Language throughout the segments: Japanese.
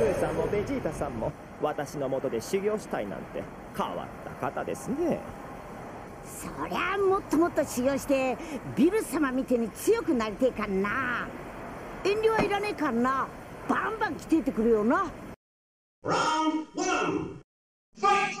クーさんもベジータさんも私のもとで修行したいなんて変わった方ですね。そりゃもっともっと修行してビル様みてえに強くなりてえかんな。遠慮はいらねえかんな。バンバン来てってくれよな。Round one, fight!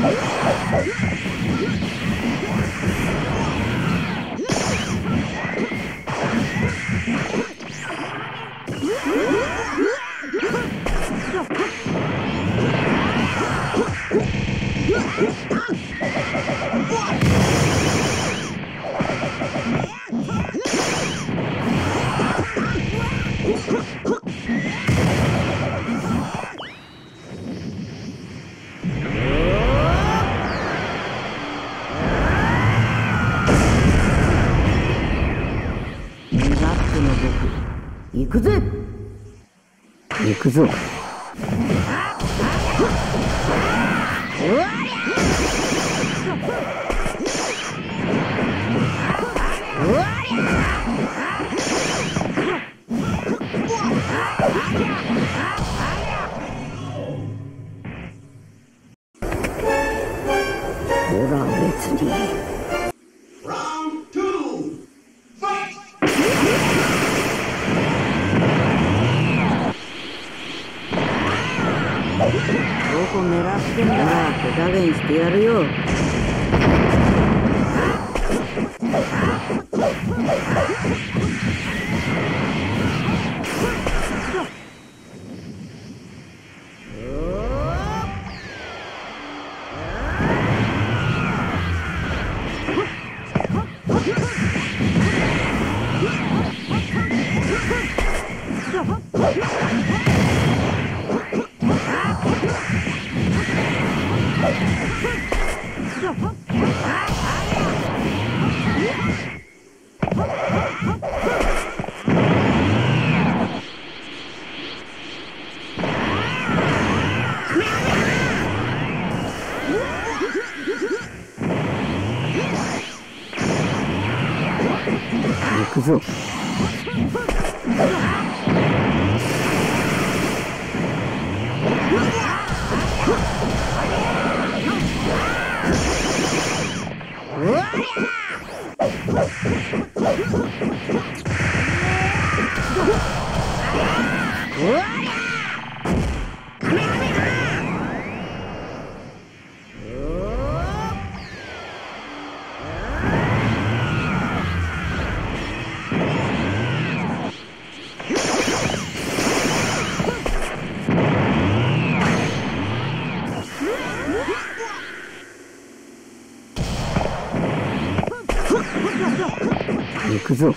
ラくぜ行くぞほこ狙ってんだ手加減してやるよくぞ行くぞ。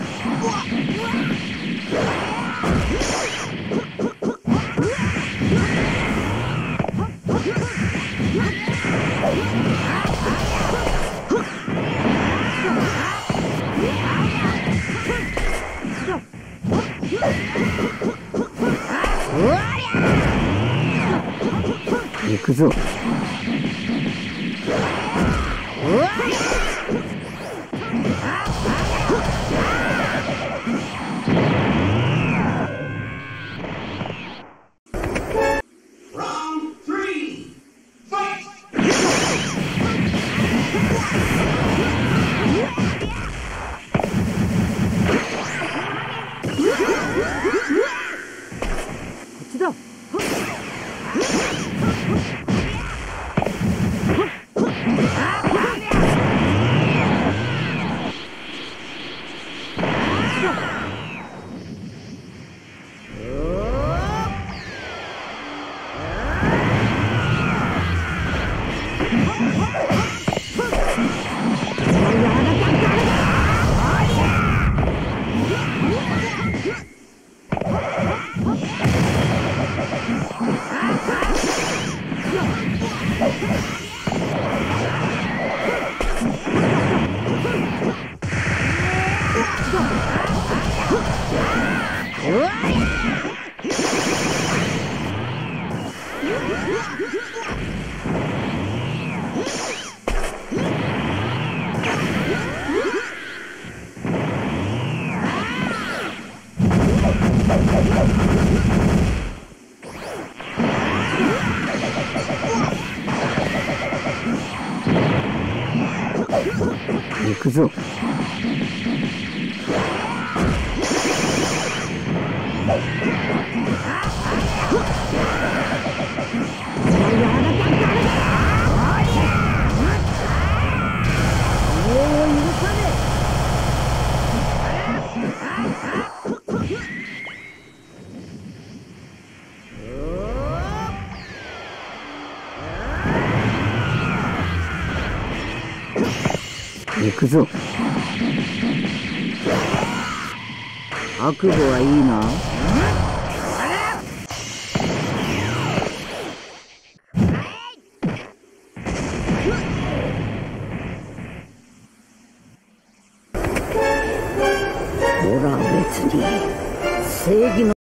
行くぞ。Phew. 行くぞ。行くぞ。悪夢はいいな。俺は別に。正義の